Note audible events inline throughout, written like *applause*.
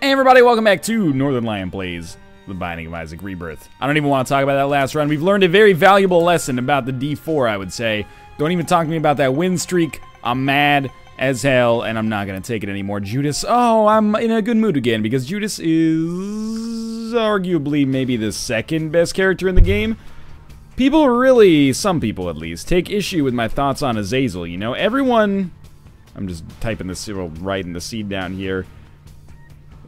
Hey everybody, welcome back to Northernlion Plays The Binding of Isaac Rebirth. I don't even want to talk about that last run. We've learned a very valuable lesson about the D4, I would say. Don't even talk to me about that win streak. I'm mad as hell, and I'm not going to take it anymore. Judas, oh, I'm in a good mood again, because Judas is arguably maybe the second best character in the game. People really, some people at least, take issue with my thoughts on Azazel, you know? Everyone... I'm just typing this right in the seed down here.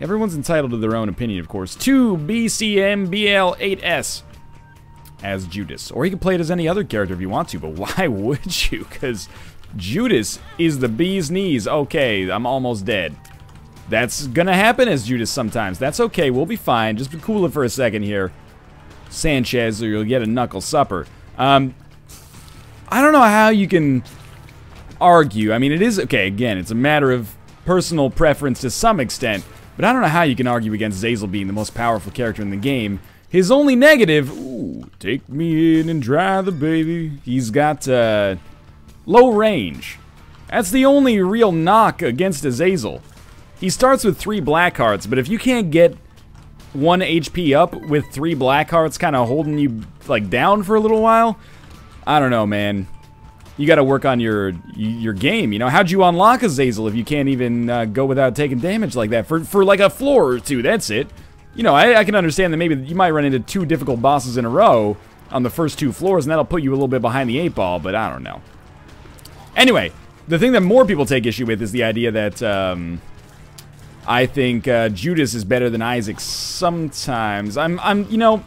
Everyone's entitled to their own opinion, of course. 2 BCMBL8S as Judas. Or you can play it as any other character if you want to, but why *laughs* would you? Because Judas is the bee's knees. Okay, I'm almost dead. That's gonna happen as Judas sometimes. That's okay, we'll be fine. Just be cool for a second here. Sanchez, or you'll get a knuckle supper. Um, I don't know how you can argue. I mean, it is, okay, again, it's a matter of personal preference to some extent. But I don't know how you can argue against Zazel being the most powerful character in the game. His only negative, ooh, take me in and dry the baby. He's got uh, low range. That's the only real knock against Azazel. He starts with three black hearts, but if you can't get one HP up with three black hearts kind of holding you like down for a little while, I don't know, man you got to work on your your game. You know, how'd you unlock Azazel if you can't even uh, go without taking damage like that for for like a floor or two? That's it. You know, I, I can understand that maybe you might run into two difficult bosses in a row on the first two floors, and that'll put you a little bit behind the eight ball. But I don't know. Anyway, the thing that more people take issue with is the idea that um, I think uh, Judas is better than Isaac sometimes. I'm I'm you know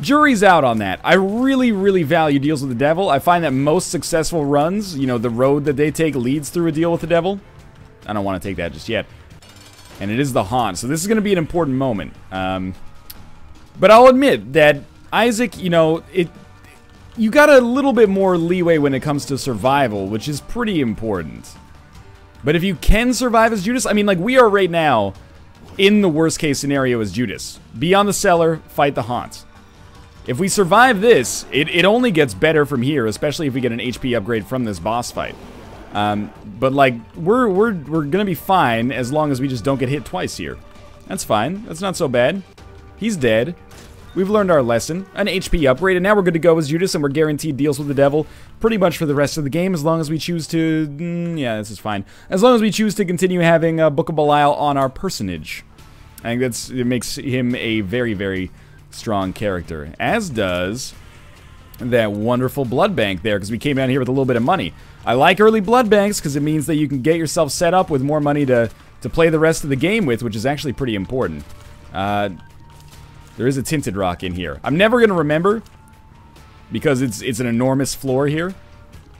jury's out on that. I really, really value deals with the devil. I find that most successful runs, you know, the road that they take leads through a deal with the devil. I don't want to take that just yet. And it is the haunt, so this is going to be an important moment. Um, but I'll admit that Isaac, you know, it you got a little bit more leeway when it comes to survival, which is pretty important. But if you can survive as Judas, I mean, like, we are right now in the worst case scenario as Judas. Be on the cellar, fight the haunt. If we survive this, it, it only gets better from here, especially if we get an HP upgrade from this boss fight. Um, but like, we're, we're, we're gonna be fine as long as we just don't get hit twice here. That's fine. That's not so bad. He's dead. We've learned our lesson. An HP upgrade, and now we're good to go as Judas, and we're guaranteed deals with the devil pretty much for the rest of the game, as long as we choose to... Mm, yeah, this is fine. As long as we choose to continue having a Book of Belial on our personage. I think that's it makes him a very, very strong character, as does that wonderful blood bank there, because we came down here with a little bit of money. I like early blood banks because it means that you can get yourself set up with more money to, to play the rest of the game with, which is actually pretty important. Uh, there is a tinted rock in here. I'm never going to remember because it's it's an enormous floor here,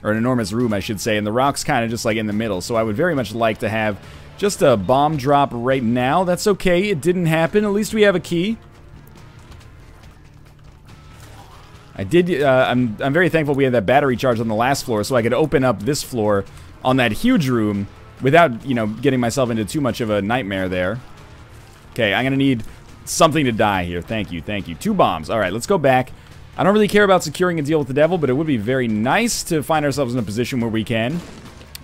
or an enormous room, I should say, and the rock's kind of just like in the middle, so I would very much like to have just a bomb drop right now. That's okay, it didn't happen. At least we have a key. I did, uh, I'm, I'm very thankful we had that battery charge on the last floor so I could open up this floor on that huge room without, you know, getting myself into too much of a nightmare there. Okay, I'm going to need something to die here. Thank you, thank you. Two bombs. All right, let's go back. I don't really care about securing a deal with the devil, but it would be very nice to find ourselves in a position where we can.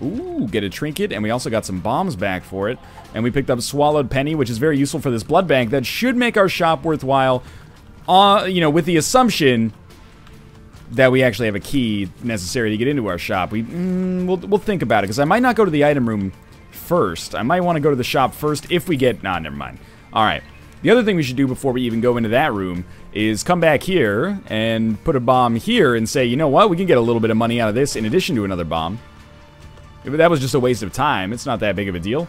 Ooh, get a trinket, and we also got some bombs back for it. And we picked up Swallowed Penny, which is very useful for this blood bank. That should make our shop worthwhile, uh, you know, with the assumption that we actually have a key necessary to get into our shop. We, mm, we'll, we'll think about it, because I might not go to the item room first. I might want to go to the shop first if we get... Nah, never mind. Alright. The other thing we should do before we even go into that room is come back here and put a bomb here and say, you know what, we can get a little bit of money out of this in addition to another bomb. That was just a waste of time, it's not that big of a deal.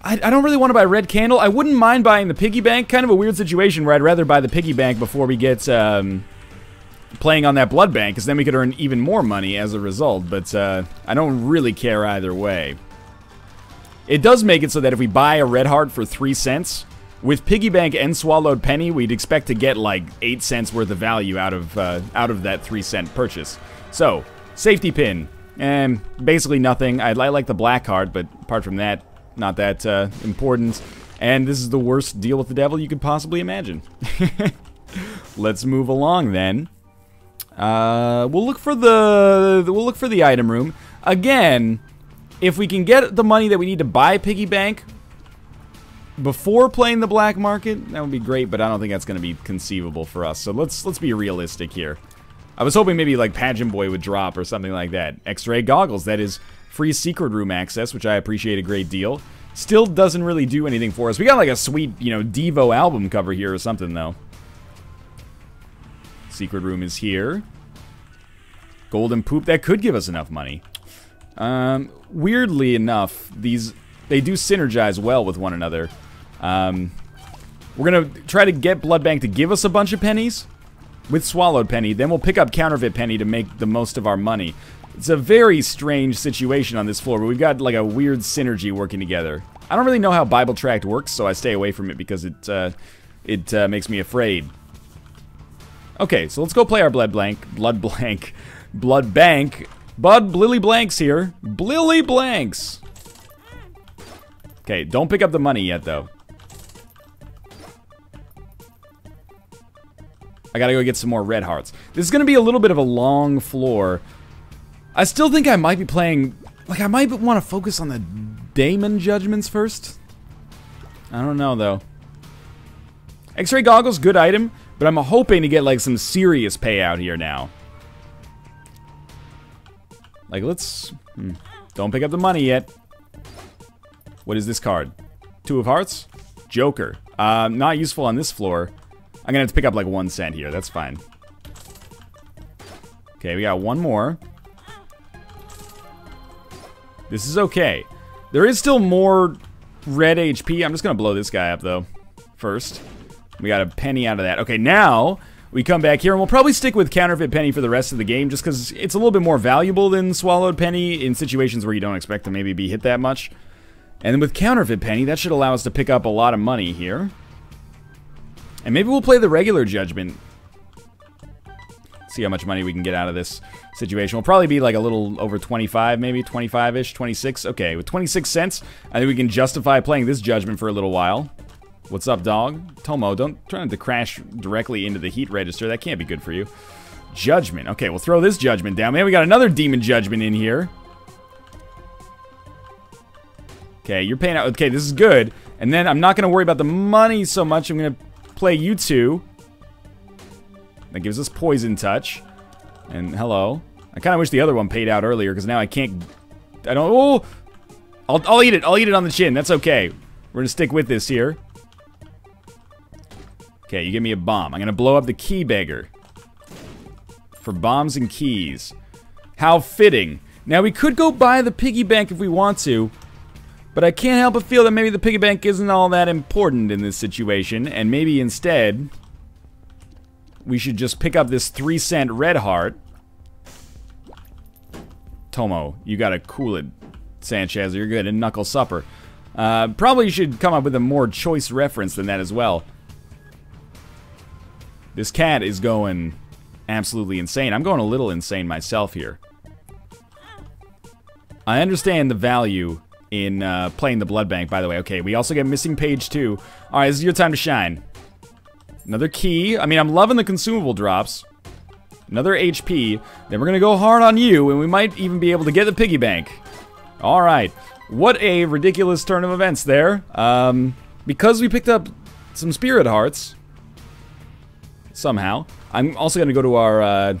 I, I don't really want to buy Red Candle. I wouldn't mind buying the Piggy Bank. Kind of a weird situation where I'd rather buy the Piggy Bank before we get... Um, playing on that blood bank, because then we could earn even more money as a result, but uh, I don't really care either way. It does make it so that if we buy a red heart for 3 cents, with Piggy Bank and Swallowed Penny, we'd expect to get like 8 cents worth of value out of, uh, out of that 3 cent purchase. So, safety pin. And basically nothing. I, I, like the black heart, but apart from that, not that uh, important. And this is the worst deal with the devil you could possibly imagine. *laughs* Let's move along then. Uh, we'll look for the we'll look for the item room again. If we can get the money that we need to buy piggy bank, before playing the black market, that would be great, but I don't think that's going to be conceivable for us. So let's let's be realistic here. I was hoping maybe like Pageant Boy would drop or something like that. X-ray goggles, that is free secret room access, which I appreciate a great deal. Still doesn't really do anything for us. We got like a sweet, you know, Devo album cover here or something though. Secret room is here. Golden poop, that could give us enough money. Um, weirdly enough, these they do synergize well with one another. Um, we're gonna try to get Blood Bank to give us a bunch of pennies with Swallowed Penny. Then we'll pick up Counterfeit Penny to make the most of our money. It's a very strange situation on this floor, but we've got like a weird synergy working together. I don't really know how Bible Tract works, so I stay away from it because it uh, it uh, makes me afraid. Okay, so let's go play our Blood Blank, Blood Blank, Blood Bank. Bud Blilly Blanks here. Blilly Blanks. Okay, don't pick up the money yet, though. I gotta go get some more red hearts. This is gonna be a little bit of a long floor. I still think I might be playing... Like, I might want to focus on the Demon Judgments first. I don't know, though. X-ray goggles, good item, but I'm hoping to get, like, some serious payout here now. Like, let's... Hmm, don't pick up the money yet. What is this card? Two of Hearts? Joker. Uh, not useful on this floor. I'm gonna have to pick up like one cent here. That's fine. Okay, we got one more. This is okay. There is still more red HP. I'm just gonna blow this guy up though. First. We got a penny out of that. Okay, now we come back here and we'll probably stick with counterfeit penny for the rest of the game just because it's a little bit more valuable than swallowed penny in situations where you don't expect to maybe be hit that much. And then with counterfeit penny, that should allow us to pick up a lot of money here. And maybe we'll play the regular judgment. See how much money we can get out of this situation. We'll probably be like a little over 25, maybe 25-ish, 26. Okay, with 26 cents, I think we can justify playing this judgment for a little while. What's up, dog? Tomo, don't try to crash directly into the heat register. That can't be good for you. Judgment. Okay, we'll throw this judgment down. Man, we got another demon judgment in here. Okay, you're paying out. Okay, this is good. And then I'm not going to worry about the money so much. I'm going to play you two. That gives us Poison Touch. And hello. I kind of wish the other one paid out earlier because now I can't... I don't... Oh! I'll, I'll eat it. I'll eat it on the chin. That's okay. We're going to stick with this here. Okay, you give me a bomb. I'm to blow up the Key Beggar. For bombs and keys. How fitting. Now, we could go buy the piggy bank if we want to. But I can't help but feel that maybe the piggy bank isn't all that important in this situation, and maybe instead we should just pick up this three cent red heart. Tomo, you gotta cool it, Sanchez, you're good, and Knuckle Supper. Uh, probably should come up with a more choice reference than that as well. This cat is going absolutely insane. I'm going a little insane myself here. I understand the value in uh, playing the Blood Bank, by the way. Okay, we also get Missing Page 2. Alright, this is your time to shine. Another key. I mean, I'm loving the consumable drops. Another HP. Then we're going to go hard on you, and we might even be able to get the piggy bank. Alright. What a ridiculous turn of events there. Um, because we picked up some spirit hearts, somehow, I'm also going to go to our uh,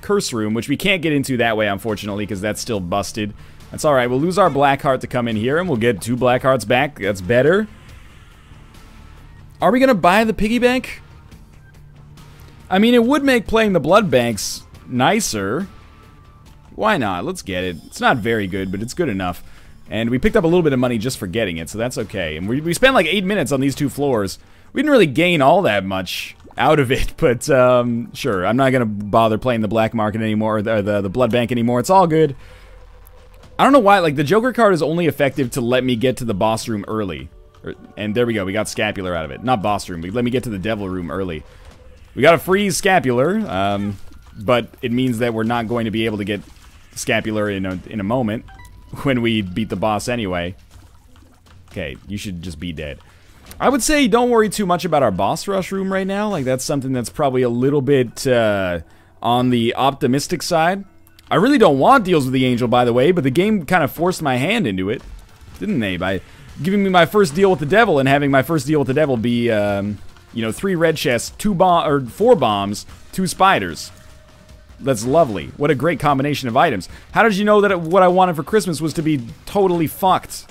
curse room, which we can't get into that way, unfortunately, because that's still busted. That's alright. We'll lose our black heart to come in here, and we'll get two black hearts back. That's better. Are we going to buy the piggy bank? I mean, it would make playing the blood banks nicer. Why not? Let's get it. It's not very good, but it's good enough. And we picked up a little bit of money just for getting it, so that's okay. And we, we spent like eight minutes on these two floors. We didn't really gain all that much out of it, *laughs* but um, sure. I'm not to bother playing the black market anymore, or the, the, blood bank anymore. It's all good. I don't know why, like, the Joker card is only effective to let me get to the boss room early. Er, and there we go, we got Scapular out of it. Not boss room, but let me get to the Devil room early. We got a freeze Scapular, um, but it means that we're not going to be able to get Scapular in a, in a moment *laughs* when we beat the boss anyway. Okay, you should just be dead. I would say don't worry too much about our boss rush room right now. Like, that's something that's probably a little bit uh, on the optimistic side. I really don't want deals with the Angel, by the way, but the game kind of forced my hand into it. Didn't they? By giving me my first deal with the devil and having my first deal with the devil be, um, you know, three red chests, two bomb or four bombs, two spiders. That's lovely. What a great combination of items. How did you know that it, what I wanted for Christmas was to be totally fucked?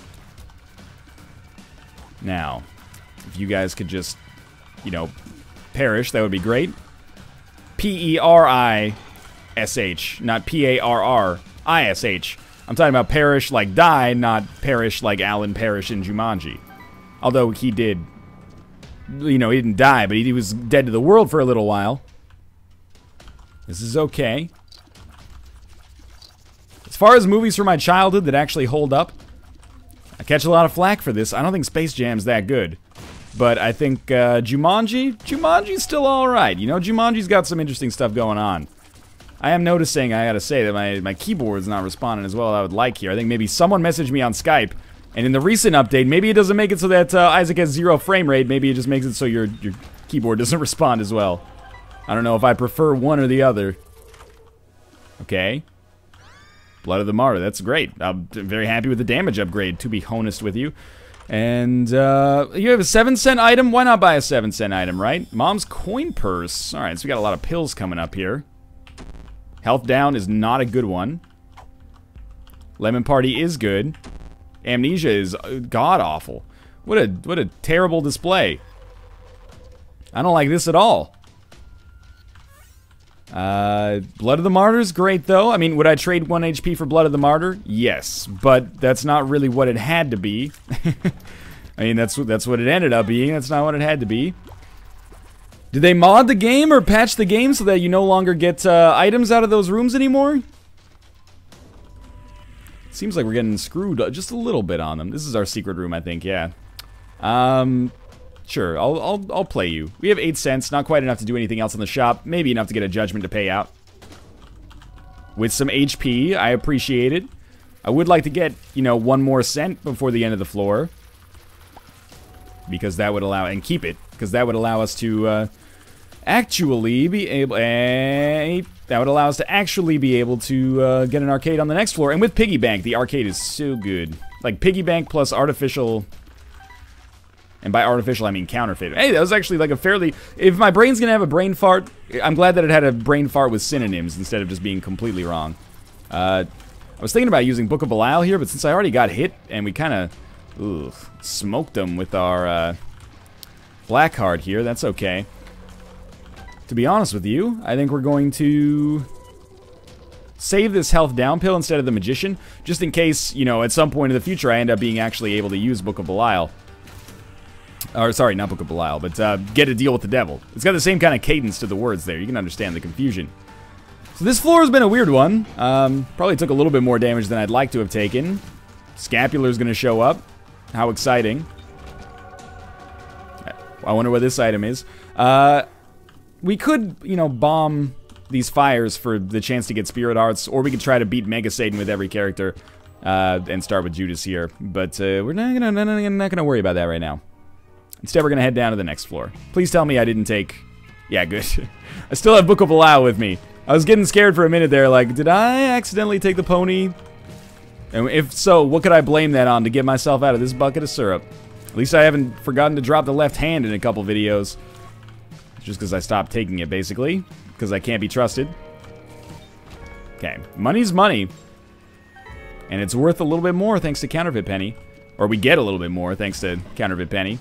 Now, if you guys could just, you know, perish, that would be great. P E R I S H, not P A R R I S H. I'm talking about perish like die, not perish like Alan Parrish in Jumanji. Although he did, you know, he didn't die, but he was dead to the world for a little while. This is okay. As far as movies from my childhood that actually hold up, I catch a lot of flack for this. I don't think Space Jam's that good. But I think uh, Jumanji, Jumanji's still alright. You know, Jumanji's got some interesting stuff going on. I am noticing, I gotta say, that my, my keyboard's not responding as well as I would like here. I think maybe someone messaged me on Skype, and in the recent update, maybe it doesn't make it so that uh, Isaac has zero frame rate. Maybe it just makes it so your, your keyboard *laughs* doesn't respond as well. I don't know if I prefer one or the other. Okay. Blood of the Martyr, that's great. I'm very happy with the damage upgrade, to be honest with you. And uh, you have a 7 cent item? Why not buy a 7 cent item, right? Mom's coin purse. Alright, so we got a lot of pills coming up here. Health down is not a good one. Lemon Party is good. Amnesia is uh, god-awful. What a, what a terrible display. I don't like this at all. Uh, Blood of the Martyr is great, though. I mean, would I trade 1 HP for Blood of the Martyr? Yes, but that's not really what it had to be. *laughs* I mean, that's, that's what it ended up being. That's not what it had to be. Did they mod the game or patch the game so that you no longer get uh, items out of those rooms anymore? Seems like we're getting screwed just a little bit on them. This is our secret room, I think, yeah. Um, sure, I'll, I'll, I'll play you. We have 8 cents, not quite enough to do anything else in the shop. Maybe enough to get a judgment to pay out. With some HP, I appreciate it. I would like to get, you know, one more cent before the end of the floor. Because that would allow, and keep it, because that would allow us to, uh, actually be able... Eh, that would allow us to actually be able to uh, get an arcade on the next floor. And with Piggy Bank, the arcade is so good. Like, Piggy Bank plus artificial... And by artificial, I mean counterfeit. Hey, that was actually like a fairly... If my brain's gonna have a brain fart, I'm glad that it had a brain fart with synonyms instead of just being completely wrong. Uh, I was thinking about using Book of Belial here, but since I already got hit, and we kind of smoked them with our uh, black card here, that's okay. To be honest with you, I think we're going to save this health down pill instead of the magician, just in case, you know, at some point in the future I end up being actually able to use Book of Belial. Or, sorry, not Book of Belial, but uh, get a deal with the devil. It's got the same kind of cadence to the words there. You can understand the confusion. So this floor has been a weird one. Um, probably took a little bit more damage than I'd like to have taken. Scapular's going to show up. How exciting. I wonder what this item is. Uh, we could, you know, bomb these fires for the chance to get Spirit Hearts, or we could try to beat Mega Satan with every character uh, and start with Judas here. But uh, we're not gonna, not, not gonna worry about that right now. Instead, we're gonna head down to the next floor. Please tell me I didn't take... Yeah, good. *laughs* I still have Book of Belial with me. I was getting scared for a minute there, like, did I accidentally take the pony? And if so, what could I blame that on to get myself out of this bucket of syrup? At least I haven't forgotten to drop the left hand in a couple videos. Just because I stopped taking it, basically. Because I can't be trusted. Okay, money's money. And it's worth a little bit more thanks to Counterfeit Penny. Or we get a little bit more thanks to Counterfeit Penny.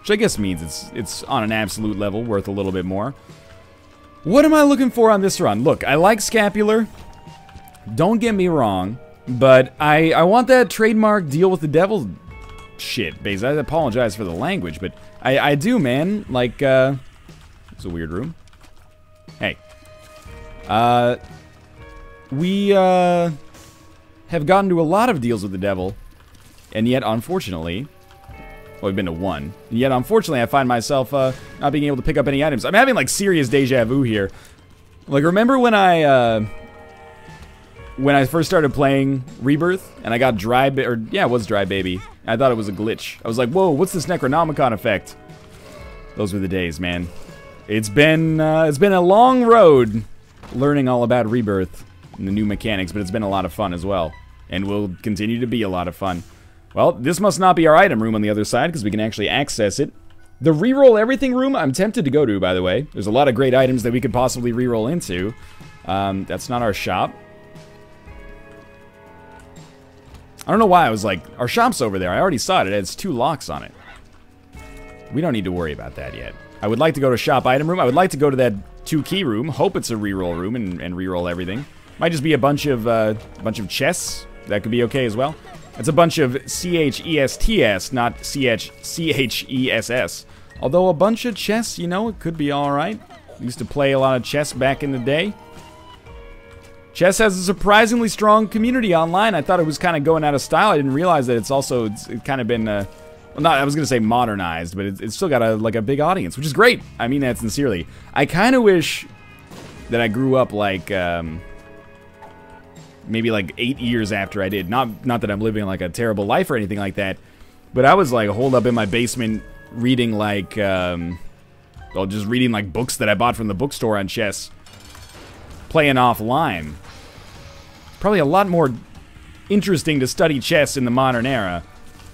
Which I guess means it's it's on an absolute level worth a little bit more. What am I looking for on this run? Look, I like Scapular. Don't get me wrong. But I, I want that trademark deal with the devil shit, base. I apologize for the language, but I, I do, man. Like, uh, it's a weird room. Hey. Uh, we, uh, have gotten to a lot of deals with the devil, and yet, unfortunately, well, we've been to one. And yet, unfortunately, I find myself, uh, not being able to pick up any items. I'm having, like, serious deja vu here. Like, remember when I, uh, when I first started playing Rebirth, and I got Dry, or, yeah, it was Dry Baby. I thought it was a glitch. I was like, whoa, what's this Necronomicon effect? Those were the days, man. It's been, uh, it's been a long road learning all about Rebirth and the new mechanics, but it's been a lot of fun as well. and will continue to be a lot of fun. Well, this must not be our item room on the other side, because we can actually access it. The reroll everything room, I'm tempted to go to, by the way. There's a lot of great items that we could possibly reroll into. Um, that's not our shop. I don't know why I was like, our shop's over there. I already saw it. It has two locks on it. We don't need to worry about that yet. I would like to go to shop item room. I would like to go to that two key room. Hope it's a reroll room and, and reroll everything. Might just be a bunch of uh, bunch of chests. That could be okay as well. It's a bunch of C-H-E-S-T-S, not C-H-C-H-E-S-S. Although a bunch of chess, you know, it could be alright. Used to play a lot of chess back in the day. Chess has a surprisingly strong community online. I thought it was kind of going out of style. I didn't realize that it's also it's, kind of been, uh, well, not I was gonna say modernized, but it's, it's still got a like a big audience, which is great. I mean that sincerely. I kind of wish that I grew up like um, maybe like eight years after I did. Not not that I'm living like a terrible life or anything like that, but I was like holed up in my basement reading like, um, well, just reading like books that I bought from the bookstore on chess, playing offline. Probably a lot more interesting to study chess in the modern era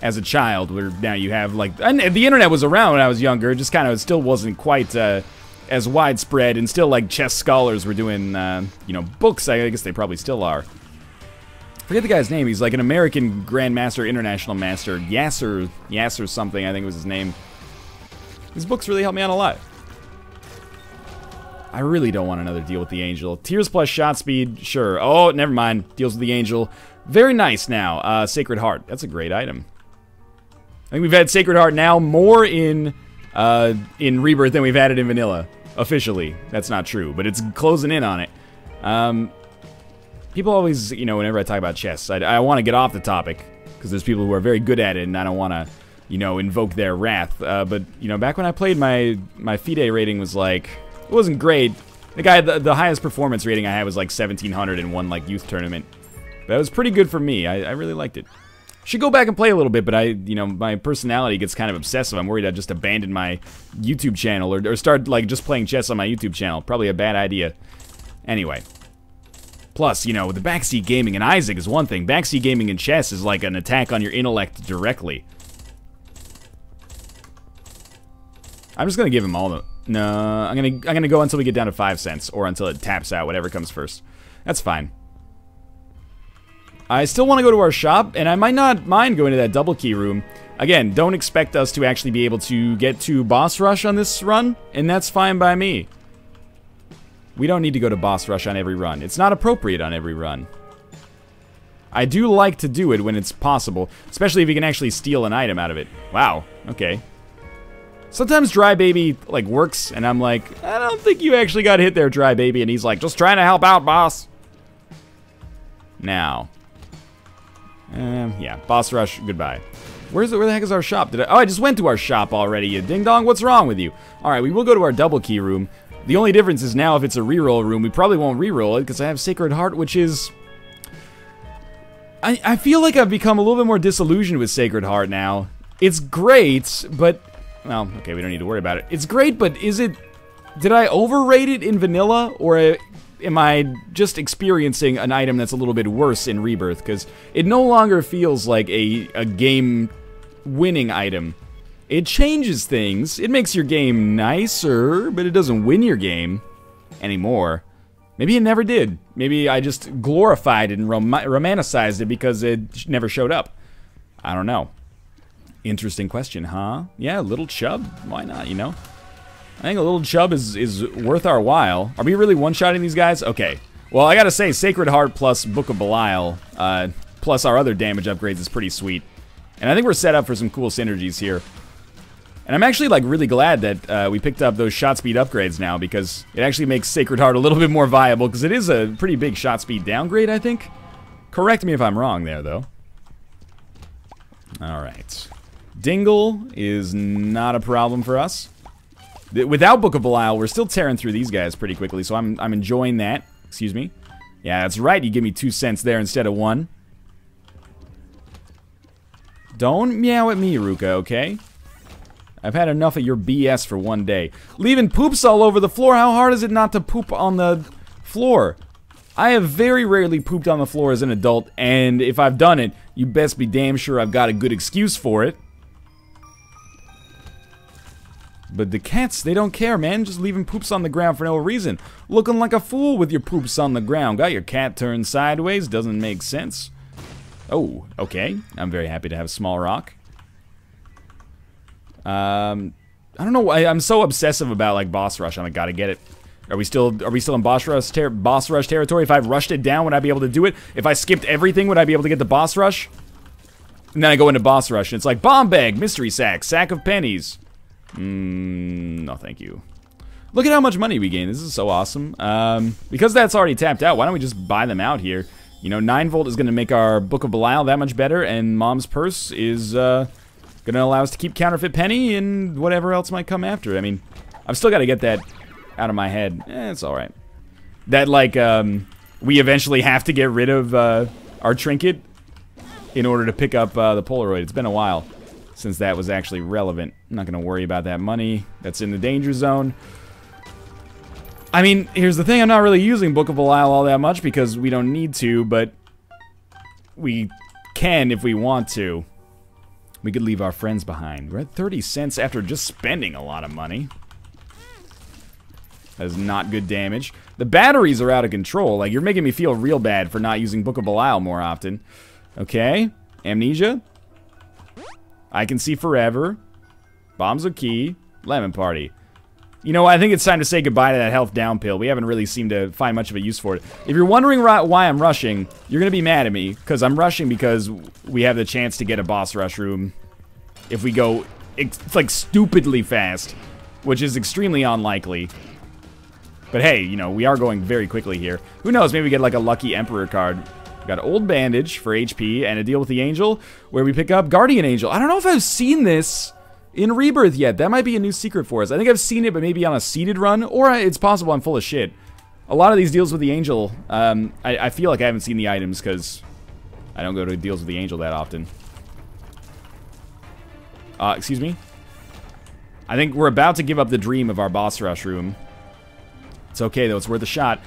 as a child, where now you have like, and the internet was around when I was younger, it just kind of still wasn't quite uh, as widespread, and still like chess scholars were doing, uh, you know, books. I guess they probably still are. Forget the guy's name. He's like an American Grandmaster, International Master. Yasser, Yasser something, I think was his name. These books really helped me out a lot. I really don't want another deal with the Angel. Tears plus shot speed, sure. Oh, never mind. Deals with the Angel. Very nice now. Uh, Sacred Heart. That's a great item. I think we've had Sacred Heart now more in uh, in Rebirth than we've had it in Vanilla. Officially. That's not true, but it's closing in on it. Um, people always, you know, whenever I talk about chess, I, I want to get off the topic because there's people who are very good at it, and I don't want to, you know, invoke their wrath. Uh, but you know, back when I played, my my FIDE rating was like, it wasn't great. The guy, the, the highest performance rating I had was like 1700 in one like youth tournament. That was pretty good for me. I, I really liked it. Should go back and play a little bit, but I, you know, my personality gets kind of obsessive. I'm worried I just abandon my YouTube channel or, or start like just playing chess on my YouTube channel. Probably a bad idea. Anyway, Plus, you know, the backseat gaming in Isaac is one thing. Backseat gaming in chess is like an attack on your intellect directly. I'm just gonna give him all the... No, I'm gonna I'm gonna go until we get down to five cents, or until it taps out, whatever comes first. That's fine. I still want to go to our shop, and I might not mind going to that double key room. Again, don't expect us to actually be able to get to boss rush on this run, and that's fine by me. We don't need to go to boss rush on every run. It's not appropriate on every run. I do like to do it when it's possible, especially if you can actually steal an item out of it. Wow, okay. Sometimes Dry Baby, like, works, and I'm like, I don't think you actually got hit there, Dry Baby, and he's like, just trying to help out, boss. Now. Um, yeah, boss rush, goodbye. Where's the, where the heck is our shop? Did I, oh, I just went to our shop already, you ding-dong, what's wrong with you? Alright, we will go to our double key room. The only difference is now if it's a reroll room, we probably won't reroll it because I have Sacred Heart, which is... I, I feel like I've become a little bit more disillusioned with Sacred Heart now. It's great, but... Well, okay, we don't need to worry about it. It's great, but is it... Did I overrate it in Vanilla, or am I just experiencing an item that's a little bit worse in Rebirth? Because it no longer feels like a, a game-winning item. It changes things. It makes your game nicer, but it doesn't win your game anymore. Maybe it never did. Maybe I just glorified it and rom romanticized it because it never showed up. I don't know. Interesting question, huh? Yeah, little chub. Why not, you know? I think a little chub is, is worth our while. Are we really one-shotting these guys? Okay. Well, I gotta say, Sacred Heart plus Book of Belial, uh, plus our other damage upgrades is pretty sweet. And I think we're set up for some cool synergies here. And I'm actually like really glad that uh, we picked up those shot speed upgrades now because it actually makes Sacred Heart a little bit more viable because it is a pretty big shot speed downgrade, I think. Correct me if I'm wrong there, though. Alright. Dingle is not a problem for us. Without Book of Belial, we're still tearing through these guys pretty quickly, so I'm, I'm enjoying that. Excuse me. Yeah, that's right, you give me two cents there instead of one. Don't meow at me, Ruka, okay? I've had enough of your BS for one day. Leaving poops all over the floor. How hard is it not to poop on the floor? I have very rarely pooped on the floor as an adult, and if I've done it, you best be damn sure I've got a good excuse for it. But the cats, they don't care, man. Just leaving poops on the ground for no reason. Looking like a fool with your poops on the ground. Got your cat turned sideways. Doesn't make sense. Oh, okay. I'm very happy to have a small rock. Um, I don't know. I, I'm so obsessive about like boss rush. I'm like, gotta get it. Are we still are we still in boss rush ter boss rush territory? If I rushed it down, would I be able to do it? If I skipped everything, would I be able to get the boss rush? And then I go into boss rush, and it's like bomb bag, mystery sack, sack of pennies. Mm, no, thank you. Look at how much money we gain. This is so awesome. Um, because that's already tapped out, why don't we just buy them out here? You know, 9 volt is going to make our Book of Belial that much better, and Mom's Purse is uh, to allow us to keep Counterfeit Penny and whatever else might come after. I mean, I've still got to get that out of my head. Eh, it's alright. That, like, um, we eventually have to get rid of uh, our trinket in order to pick up uh, the Polaroid. It's been a while since that was actually relevant. I'm not going to worry about that money. That's in the danger zone. I mean, here's the thing. I'm not really using Book of Belial all that much because we don't need to, but we can if we want to. We could leave our friends behind. We're at 30 cents after just spending a lot of money. That is not good damage. The batteries are out of control. Like, you're making me feel real bad for not using Book of Belial more often. Okay. Amnesia. I Can See Forever, Bombs Are Key, Lemon Party. You know, I think it's time to say goodbye to that health down pill. We haven't really seemed to find much of a use for it. If you're wondering why I'm rushing, you're going to be mad at me, because I'm rushing because we have the chance to get a boss rush room if we go, it's like stupidly fast, which is extremely unlikely. But hey, you know, we are going very quickly here. Who knows, maybe we get like a lucky Emperor card. We got Old Bandage for HP and a deal with the Angel where we pick up Guardian Angel. I don't know if I've seen this in Rebirth yet. That might be a new secret for us. I think I've seen it, but maybe on a seeded run, or it's possible I'm full of shit. A lot of these deals with the Angel, um, I, I feel like I haven't seen the items because I don't go to deals with the Angel that often. Uh, excuse me? I think we're about to give up the dream of our boss rush room. It's okay, though. It's worth a shot.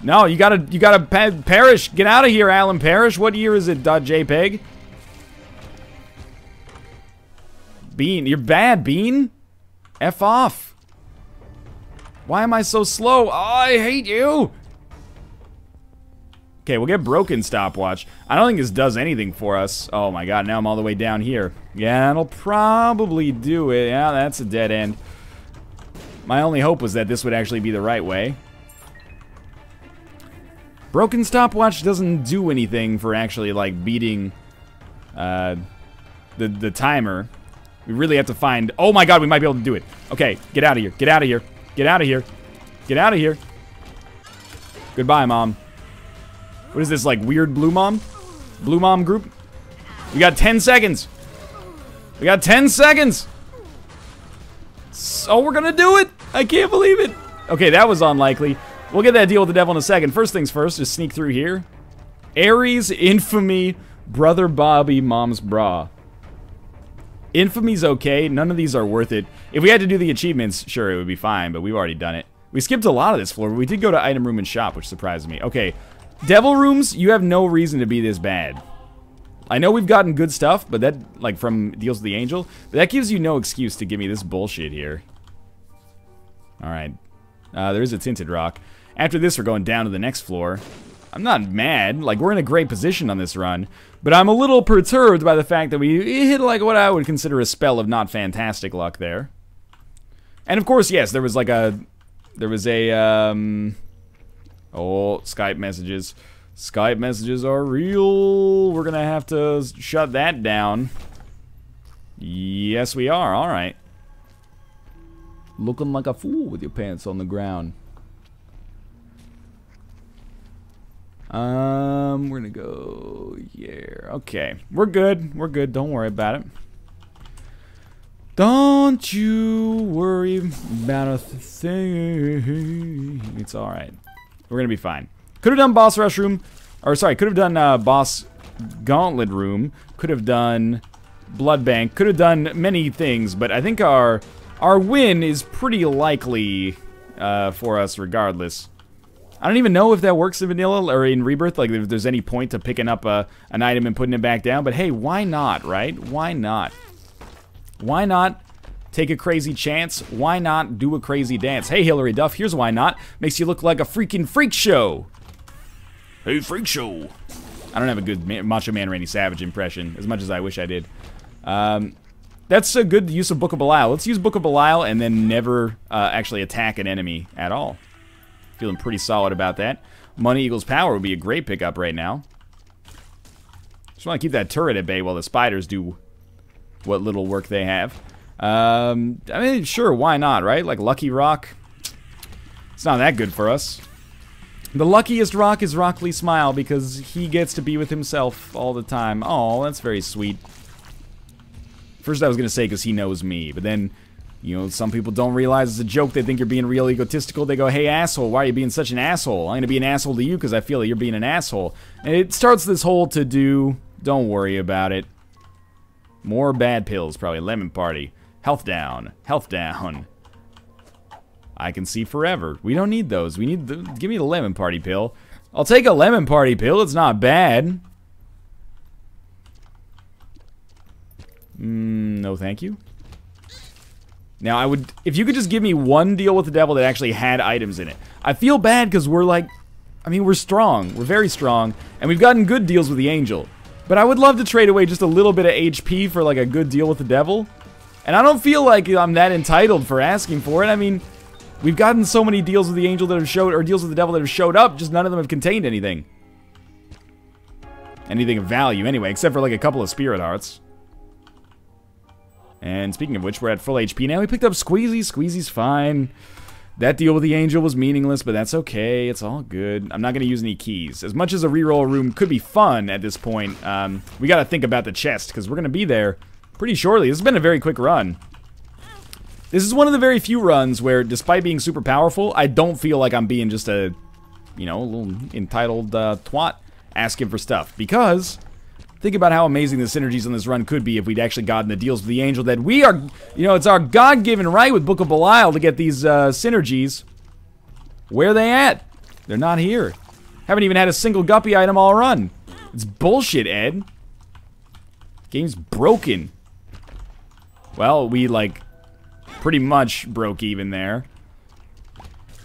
No, you gotta, you gotta perish. Get out of here, Alan Parrish. What year is it, .jpeg? Bean, you're bad, Bean. F off. Why am I so slow? Oh, I hate you. Okay, we'll get broken stopwatch. I don't think this does anything for us. Oh my god, now I'm all the way down here. Yeah, that'll probably do it. Yeah, that's a dead end. My only hope was that this would actually be the right way. Broken stopwatch doesn't do anything for actually, like, beating uh, the, the timer. We really have to find... Oh my god, we might be able to do it. Okay, get out of here. Get out of here. Get out of here. Get out of here. Goodbye, Mom. What is this, like, weird Blue Mom? Blue Mom group? We got 10 seconds. We got 10 seconds. So we're gonna do it. I can't believe it. Okay, that was unlikely. We'll get that deal with the devil in a second. First things first, just sneak through here. Ares, Infamy, Brother Bobby, Mom's Bra. Infamy's okay. None of these are worth it. If we had to do the achievements, sure, it would be fine, but we've already done it. We skipped a lot of this floor, but we did go to item room and shop, which surprised me. Okay, devil rooms, you have no reason to be this bad. I know we've gotten good stuff, but that, like, from Deals with the Angel, but that gives you no excuse to give me this bullshit here. Alright. Uh, there is a Tinted Rock. After this, we're going down to the next floor. I'm not mad. Like, we're in a great position on this run. But I'm a little perturbed by the fact that we hit, like, what I would consider a spell of not fantastic luck there. And, of course, yes, there was, like, a... There was a, um... Oh, Skype messages. Skype messages are real. We're gonna have to shut that down. Yes, we are. All right. Looking like a fool with your pants on the ground. Um, we're gonna go here. Okay, we're good. We're good. Don't worry about it. Don't you worry about a thing. It's all right. We're gonna be fine. Could have done boss rush room, or sorry, could have done uh, boss gauntlet room. Could have done blood bank. Could have done many things, but I think our our win is pretty likely uh, for us regardless. I don't even know if that works in vanilla or in rebirth. Like, if there's any point to picking up a, an item and putting it back down. But hey, why not, right? Why not? Why not take a crazy chance? Why not do a crazy dance? Hey, Hilary Duff, here's why not. Makes you look like a freaking freak show. Hey, freak show. I don't have a good Macho Man Randy Savage impression, as much as I wish I did. Um, that's a good use of Book of Belial. Let's use Book of Belial and then never uh, actually attack an enemy at all. Feeling pretty solid about that. Money equals power would be a great pickup right now. Just want to keep that turret at bay while the spiders do what little work they have. Um, I mean, sure, why not, right? Like Lucky Rock. It's not that good for us. The luckiest rock is Rockly Smile because he gets to be with himself all the time. Oh, that's very sweet. First I was going to say because he knows me, but then you know, some people don't realize it's a joke. They think you're being real egotistical. They go, hey, asshole, why are you being such an asshole? I'm going to be an asshole to you because I feel that you're being an asshole. And it starts this whole to-do. Don't worry about it. More bad pills, probably. Lemon party. Health down. Health down. I can see forever. We don't need those. We need the... Give me the lemon party pill. I'll take a lemon party pill. It's not bad. Mm, no, thank you. Now, I would, if you could just give me one deal with the devil that actually had items in it. I feel bad because we're like, I mean, we're strong. We're very strong. And we've gotten good deals with the angel. But I would love to trade away just a little bit of HP for like a good deal with the devil. And I don't feel like I'm that entitled for asking for it. I mean, we've gotten so many deals with the angel that have showed, or deals with the devil that have showed up, just none of them have contained anything. Anything of value anyway, except for like a couple of spirit hearts. And speaking of which, we're at full HP now. We picked up Squeezy. Squeezy's fine. That deal with the angel was meaningless, but that's okay. It's all good. I'm not going to use any keys. As much as a reroll room could be fun at this point, um, we got to think about the chest, because we're going to be there pretty shortly. This has been a very quick run. This is one of the very few runs where, despite being super powerful, I don't feel like I'm being just a, you know, a little entitled uh, twat asking for stuff. Because Think about how amazing the synergies on this run could be if we'd actually gotten the deals with the Angel that we are, you know, it's our God-given right with Book of Belial to get these uh, synergies. Where are they at? They're not here. Haven't even had a single Guppy item all run. It's bullshit, Ed. Game's broken. Well, we, like, pretty much broke even there.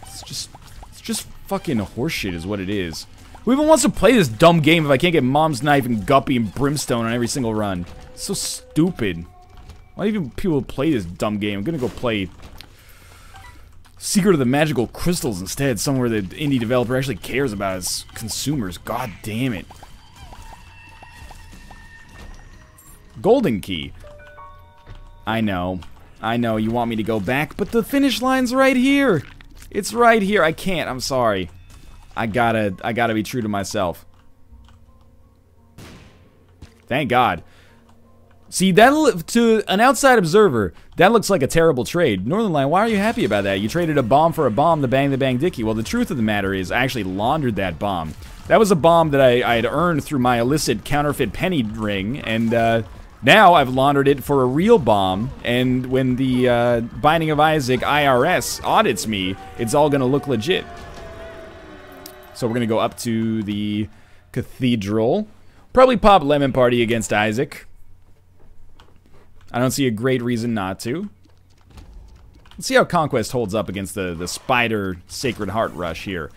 It's just, it's just fucking horseshit is what it is. Who even wants to play this dumb game if I can't get Mom's Knife and Guppy and Brimstone on every single run? It's so stupid. Why even people play this dumb game? I'm gonna go play Secret of the Magical Crystals instead, somewhere the indie developer actually cares about its consumers. God damn it. Golden Key. I know. I know you want me to go back, but the finish line's right here. It's right here. I can't. I'm sorry. I gotta, I gotta be true to myself. Thank God. See, that to an outside observer, that looks like a terrible trade. Northernlion, why are you happy about that? You traded a bomb for a bomb the bang the bang dicky. Well, the truth of the matter is, I actually laundered that bomb. That was a bomb that I, I had earned through my illicit counterfeit penny ring, and uh, now I've laundered it for a real bomb. And when the uh, Binding of Isaac IRS audits me, it's all gonna look legit. So we're going to go up to the cathedral. Probably pop Lemon Party against Isaac. I don't see a great reason not to. Let's see how Conquest holds up against the, the Spider Sacred Heart Rush here.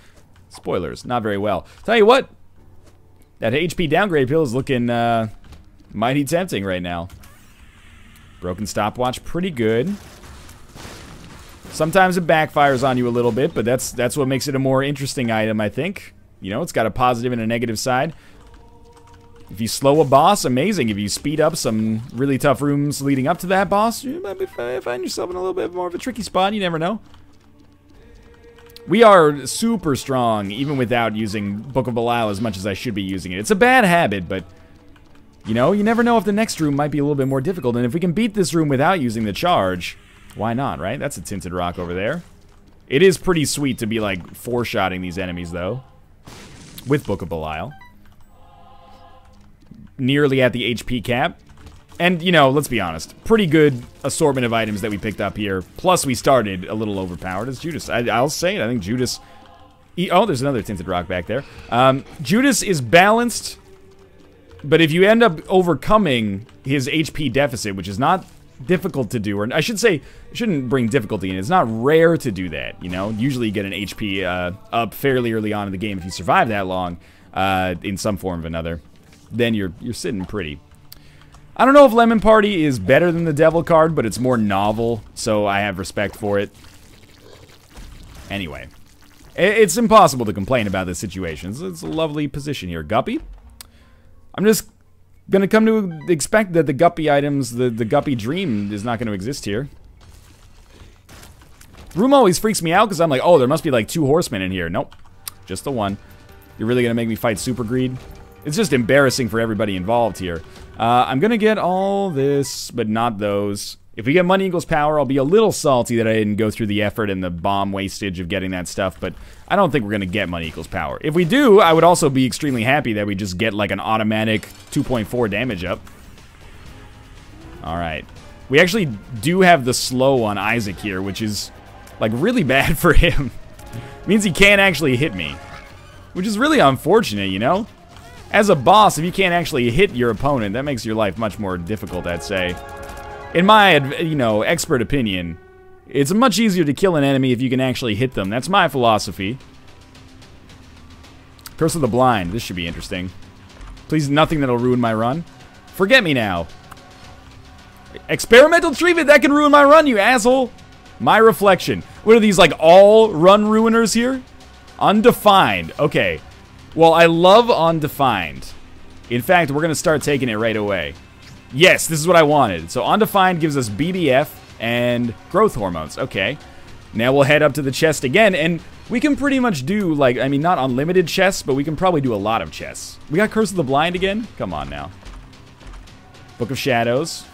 Spoilers, not very well. Tell you what, that HP downgrade pill is looking uh, mighty tempting right now. Broken stopwatch, pretty good. Sometimes it backfires on you a little bit, but that's that's what makes it a more interesting item, I think. You know, it's got a positive and a negative side. If you slow a boss, amazing. If you speed up some really tough rooms leading up to that boss, you might find yourself in a little bit more of a tricky spot. You never know. We are super strong, even without using Book of Belial as much as I should be using it. It's a bad habit, but, you know, you never know if the next room might be a little bit more difficult. And if we can beat this room without using the charge, why not, right? That's a tinted rock over there. It is pretty sweet to be, like, four-shotting these enemies, though. With Book of Belial. Nearly at the HP cap. And, you know, let's be honest. Pretty good assortment of items that we picked up here. Plus, we started a little overpowered as Judas. I, will say it. I think Judas He, oh, there's another tinted rock back there. Um, Judas is balanced, but if you end up overcoming his HP deficit, which is not difficult to do, or I should say, shouldn't bring difficulty in. It's not rare to do that, you know? Usually you get an HP uh, up fairly early on in the game if you survive that long uh, in some form or another. Then you're, you're sitting pretty. I don't know if Lemon Party is better than the Devil card, but it's more novel, so I have respect for it. Anyway, it's impossible to complain about this situation. It's, a lovely position here. Guppy? I'm just gonna come to expect that the Guppy items, the, the Guppy dream is not gonna exist here. Room always freaks me out because I'm like, oh, there must be like two horsemen in here. Nope, just the one. You're really gonna make me fight Super Greed? It's just embarrassing for everybody involved here. Uh, I'm gonna get all this, but not those. If we get money equals power, I'll be a little salty that I didn't go through the effort and the bomb wastage of getting that stuff, but I don't think we're going to get money equals power. If we do, I would also be extremely happy that we just get like an automatic 2.4 damage up. Alright. We actually do have the slow on Isaac here, which is like really *laughs* bad for him. means he can't actually hit me. Which is really unfortunate, you know? As a boss, if you can't actually hit your opponent, that makes your life much more difficult, I'd say in my, you know, expert opinion, it's much easier to kill an enemy if you can actually hit them. That's my philosophy. Curse of the Blind. This should be interesting. Please, nothing that'll ruin my run. Forget me now. Experimental treatment, that can ruin my run, you asshole. My reflection. What are these, like, all run ruiners here? Undefined. Okay. Well, I love undefined. In fact, we're going to start taking it right away. Yes, this is what I wanted. So Undefined gives us BBF and growth hormones. Okay. Now we'll head up to the chest again, and we can pretty much do, like, I mean, not unlimited chests, but we can probably do a lot of chests. We got Curse of the Blind again? Come on now. Book of Shadows.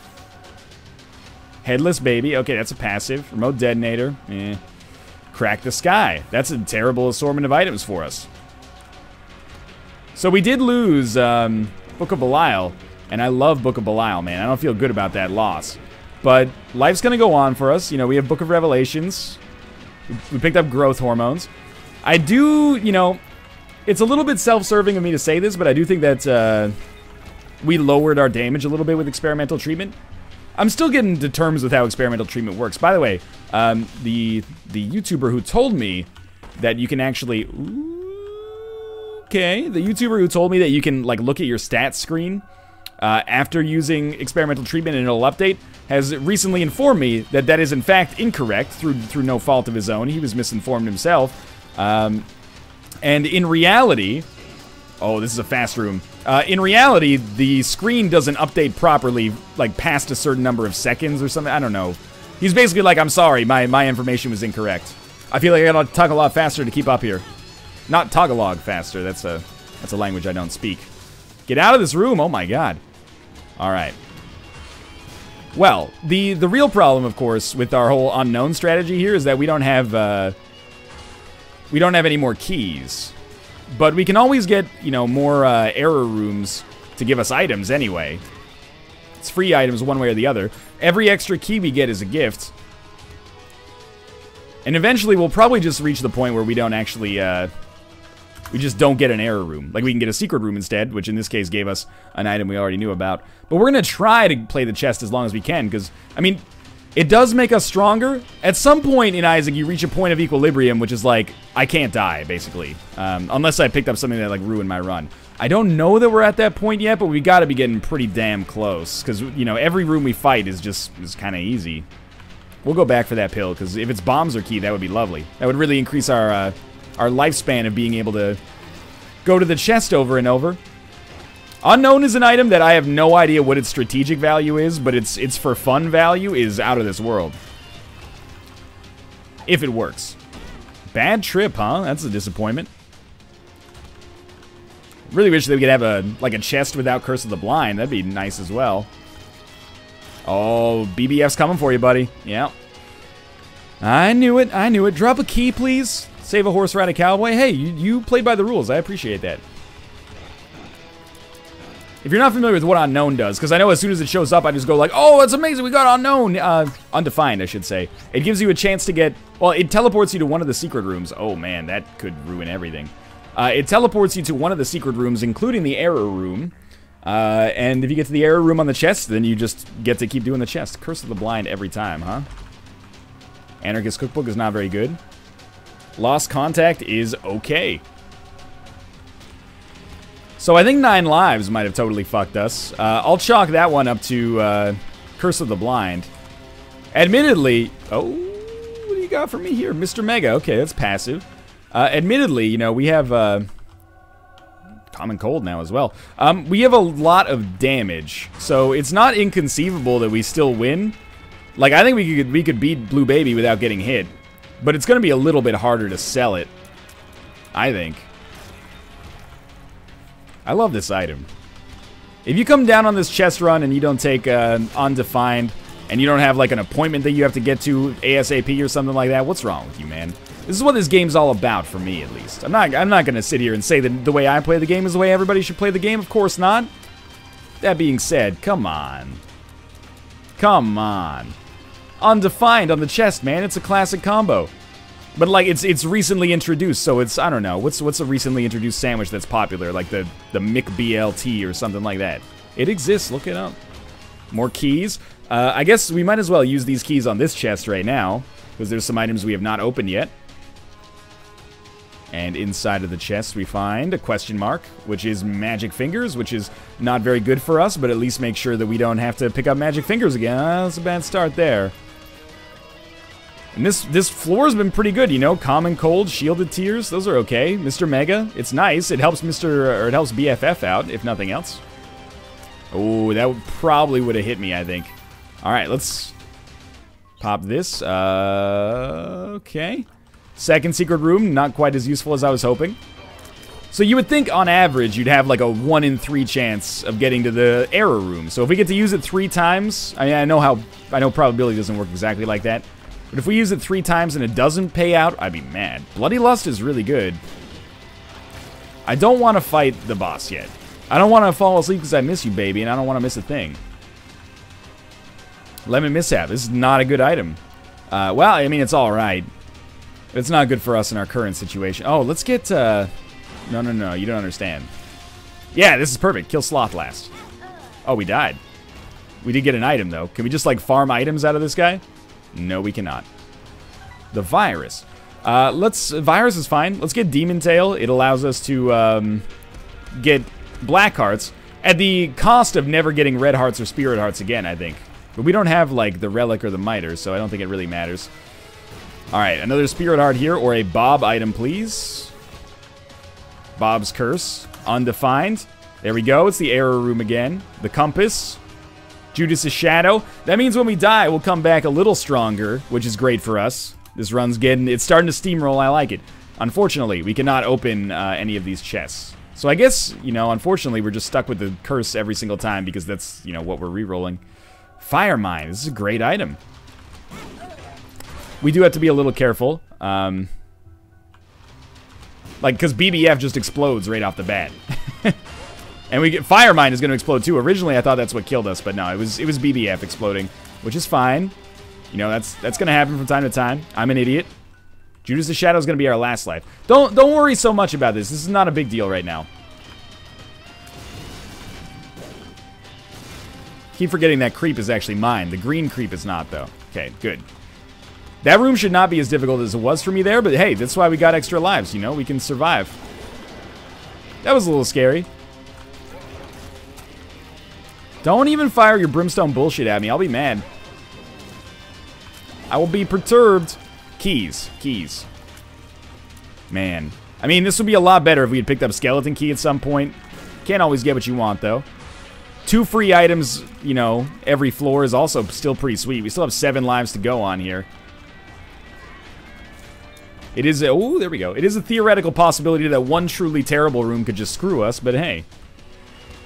Headless Baby. Okay, that's a passive. Remote Detonator. Eh. Crack the Sky. That's a terrible assortment of items for us. So we did lose um, Book of Belial. And I love Book of Belial, man. I don't feel good about that loss. But life's going to go on for us. You know, we have Book of Revelations. We picked up growth hormones. I do, you know, it's a little bit self-serving of me to say this, but I do think that uh, we lowered our damage a little bit with experimental treatment. I'm still getting to terms with how experimental treatment works. By the way, um, the the YouTuber who told me that you can actually... Okay, the YouTuber who told me that you can, like, look at your stats screen uh, after using experimental treatment and it'll update, has recently informed me that that is in fact incorrect through through no fault of his own. He was misinformed himself. Um, and in reality, oh, this is a fast room. Uh, in reality, the screen doesn't update properly, like past a certain number of seconds or something. I don't know. He's basically like, I'm sorry, my, my information was incorrect. I feel like I gotta talk a lot faster to keep up here. Not Tagalog faster, that's a, that's a language I don't speak. Get out of this room, oh my god. Alright. Well, the, the real problem, of course, with our whole unknown strategy here is that we don't have, uh, we don't have any more keys. But we can always get, you know, more uh, error rooms to give us items anyway. It's free items one way or the other. Every extra key we get is a gift. And eventually we'll probably just reach the point where we don't actually, uh, we just don't get an error room. Like, we can get a secret room instead, which in this case gave us an item we already knew about. But we're going to try to play the chest as long as we can, because, I mean, it does make us stronger. At some point in Isaac, you reach a point of equilibrium, which is like, I can't die, basically. Um, unless I picked up something that, like, ruined my run. I don't know that we're at that point yet, but we got to be getting pretty damn close. Because, you know, every room we fight is just is kind of easy. We'll go back for that pill, because if it's bombs or key, that would be lovely. That would really increase our, uh, our lifespan of being able to go to the chest over and over. Unknown is an item that I have no idea what its strategic value is, but its its for fun value is out of this world. If it works. Bad trip, huh? That's a disappointment. Really wish they could have a like a chest without Curse of the Blind. That'd be nice as well. Oh, BBF's coming for you, buddy. Yeah. I knew it. I knew it. Drop a key, please. Save a horse, ride a cowboy. Hey, you, you played by the rules. I appreciate that. If you're not familiar with what Unknown does, because I know as soon as it shows up, I just go like, oh, that's amazing, we got Unknown! Uh, undefined, I should say. It gives you a chance to get, well, it teleports you to one of the secret rooms. Oh man, that could ruin everything. Uh, it teleports you to one of the secret rooms, including the error room. Uh, and if you get to the error room on the chest, then you just get to keep doing the chest. Curse of the Blind every time, huh? Anarchist Cookbook is not very good. Lost Contact is okay. So I think Nine Lives might have totally fucked us. Uh, I'll chalk that one up to uh, Curse of the Blind. Admittedly, oh, what do you got for me here? Mr. Mega, okay, that's passive. Uh, admittedly, you know, we have uh, Common Cold now as well. Um, we have a lot of damage, so it's not inconceivable that we still win. Like, I think we could, we could beat Blue Baby without getting hit. But it's going to be a little bit harder to sell it. I think. I love this item. If you come down on this chest run and you don't take uh, undefined, and you don't have like an appointment that you have to get to ASAP or something like that, what's wrong with you, man? This is what this game's all about for me, at least. I'm not I'm not gonna sit here and say that the way I play the game is the way everybody should play the game. Of course not. That being said, come on. Come on. Undefined on the chest, man. It's a classic combo. But like it's it's recently introduced, so it's I don't know what's what's a recently introduced sandwich that's popular, like the the McBLT or something like that. It exists. Look it up. More keys. Uh, I guess we might as well use these keys on this chest right now because there's some items we have not opened yet. And inside of the chest we find a question mark, which is magic fingers, which is not very good for us, but at least make sure that we don't have to pick up magic fingers again. That's a bad start there. And this this floor's been pretty good, you know. Common cold, shielded tears, those are okay. Mr. Mega, it's nice. It helps Mr. or it helps BFF out, if nothing else. Oh, that probably would have hit me, I think. All right, let's pop this. Uh, okay. Second secret room, not quite as useful as I was hoping. So you would think on average you'd have like a 1 in 3 chance of getting to the error room. So if we get to use it 3 times, I mean I know how I know probability doesn't work exactly like that. But if we use it three times and it doesn't pay out, I'd be mad. Bloody Lust is really good. I don't want to fight the boss yet. I don't want to fall asleep because I miss you, baby, and I don't want to miss a thing. Lemon Mishap. This is not a good item. Uh, well, I mean, it's alright. It's not good for us in our current situation. Oh, let's get... Uh... No, no, no. You don't understand. Yeah, this is perfect. Kill Sloth last. Oh, we died. We did get an item, though. Can we just, like, farm items out of this guy? No, we cannot. The virus. Uh, let's. Virus is fine. Let's get Demon Tail. It allows us to um, get black hearts at the cost of never getting red hearts or spirit hearts again. I think, but we don't have like the relic or the miter, so I don't think it really matters. All right, another spirit heart here or a Bob item, please. Bob's curse, undefined. There we go. It's the error room again. The compass. Judas' shadow. That means when we die, we'll come back a little stronger, which is great for us. This run's getting, it's starting to steamroll, I like it. Unfortunately, we cannot open uh, any of these chests. So I guess, you know, unfortunately, we're just stuck with the curse every single time because that's, you know, what we're re-rolling. Fire Mind, this is a great item. We do have to be a little careful. Um, like, because BBF just explodes right off the bat. *laughs* And we get Fire Mind is going to explode too. Originally, I thought that's what killed us, but no, it was it was BBF exploding, which is fine. You know, that's that's going to happen from time to time. I'm an idiot. Judas the Shadow is going to be our last life. Don't don't worry so much about this. This is not a big deal right now. Keep forgetting that creep is actually mine. The green creep is not, though. Okay, good. That room should not be as difficult as it was for me there, but hey, that's why we got extra lives, you know? We can survive. That was a little scary. Don't even fire your brimstone bullshit at me. I'll be mad. I will be perturbed. Keys. Keys. Man. I mean, this would be a lot better if we had picked up skeleton key at some point. Can't always get what you want, though. Two free items, you know, every floor is also still pretty sweet. We still have seven lives to go on here. It is a... Oh, there we go. It is a theoretical possibility that one truly terrible room could just screw us, but hey.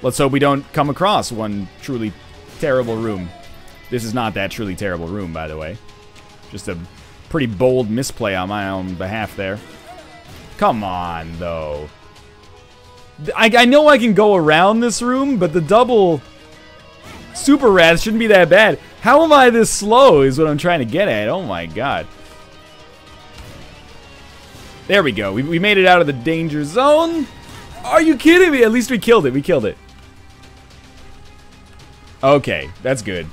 Let's hope we don't come across one truly terrible room. This is not that truly terrible room, by the way. Just a pretty bold misplay on my own behalf there. Come on, though. I, I know I can go around this room, but the double super rats shouldn't be that bad. How am I this slow is what I'm trying to get at. Oh my god. There we go. We, we made it out of the danger zone. Are you kidding me? At least we killed it. We killed it. Okay, that's good.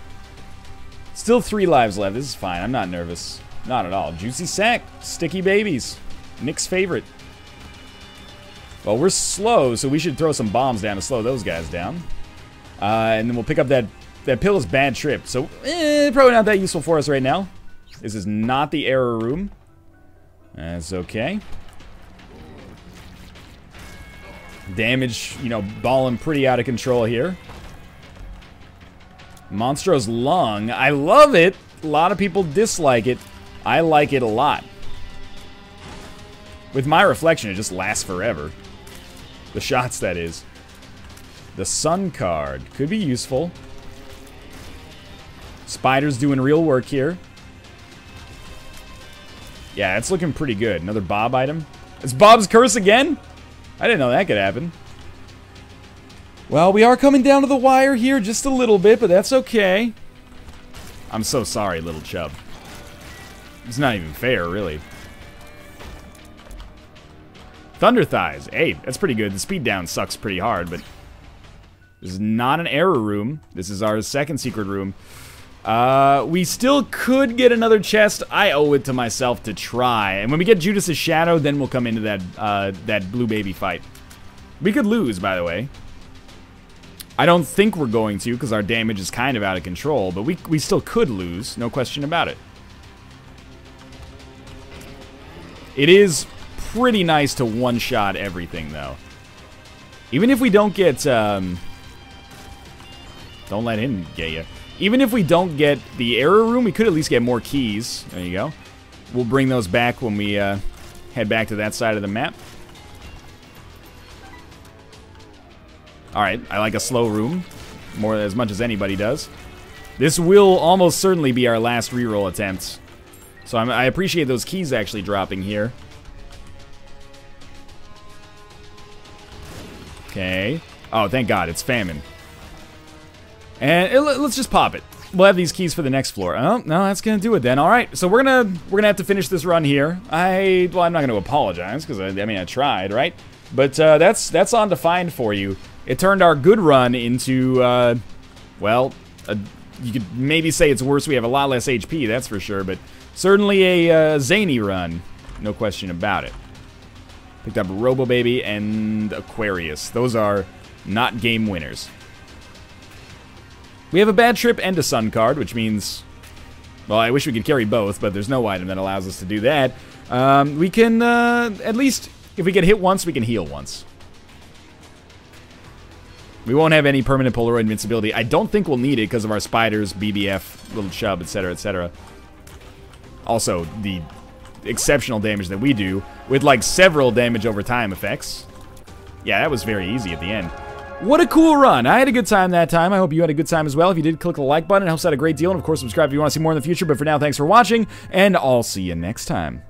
Still three lives left. This is fine. I'm not nervous. Not at all. Juicy sack. Sticky babies. Nick's favorite. Well, we're slow, so we should throw some bombs down to slow those guys down. Uh, and then we'll pick up that, that Pillow's bad trip. So, eh, probably not that useful for us right now. This is not the error room. That's okay. Damage, you know, balling pretty out of control here. Monstro's Lung. I love it. A lot of people dislike it. I like it a lot. With my reflection, it just lasts forever. The shots, that is. The Sun card. Could be useful. Spider's doing real work here. Yeah, it's looking pretty good. Another Bob item. It's Bob's Curse again? I didn't know that could happen. Well, we are coming down to the wire here just a little bit, but that's okay. I'm so sorry, little chub. It's not even fair, really. Thunder Thighs. Hey, that's pretty good. The speed down sucks pretty hard, but... This is not an error room. This is our second secret room. Uh, we still could get another chest. I owe it to myself to try. And when we get Judas's Shadow, then we'll come into that, uh, that blue baby fight. We could lose, by the way. I don't think we're going to, because our damage is kind of out of control, but we, we still could lose, no question about it. It is pretty nice to one-shot everything, though. Even if we don't get, um... Don't let him get you. Even if we don't get the error room, we could at least get more keys. There you go. We'll bring those back when we uh, head back to that side of the map. Alright, I like a slow room. More as much as anybody does. This will almost certainly be our last reroll attempt. So I'm, i appreciate those keys actually dropping here. Okay. Oh, thank God, it's famine. And it, let's just pop it. We'll have these keys for the next floor. Oh, no, that's gonna do it then. All right, so we're gonna we're gonna have to finish this run here. I well, I'm not gonna apologize because I, I, mean I tried, right? But uh, that's that's undefined for you. It turned our good run into uh, well, a, you could maybe say it's worse. We have a lot less HP, that's for sure. But certainly a uh, zany run, no question about it. Picked up Robo Baby and Aquarius. Those are not game winners. We have a bad trip and a sun card, which means... Well, I wish we could carry both, but there's no item that allows us to do that. Um, we can, uh, at least, if we get hit once, we can heal once. We won't have any permanent Polaroid invincibility. I don't think we'll need it because of our spiders, BBF, little chub, etc., etc. Also, the exceptional damage that we do with like several damage over time effects. Yeah, that was very easy at the end. What a cool run. I had a good time that time. I hope you had a good time as well. If you did, click the like button. It helps out a great deal. And of course, subscribe if you want to see more in the future. But for now, thanks for watching, and I'll see you next time.